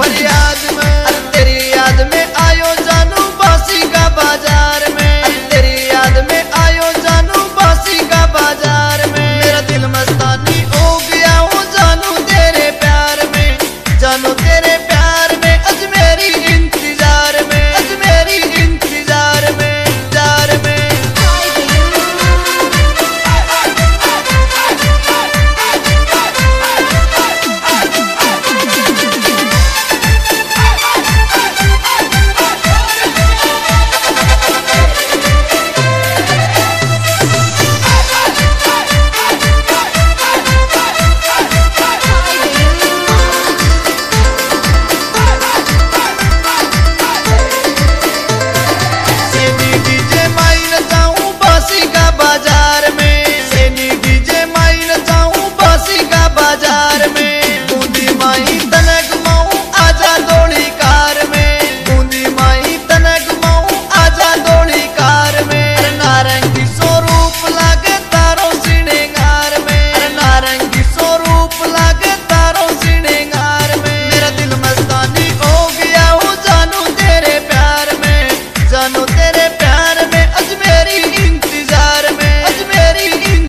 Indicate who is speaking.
Speaker 1: Maria.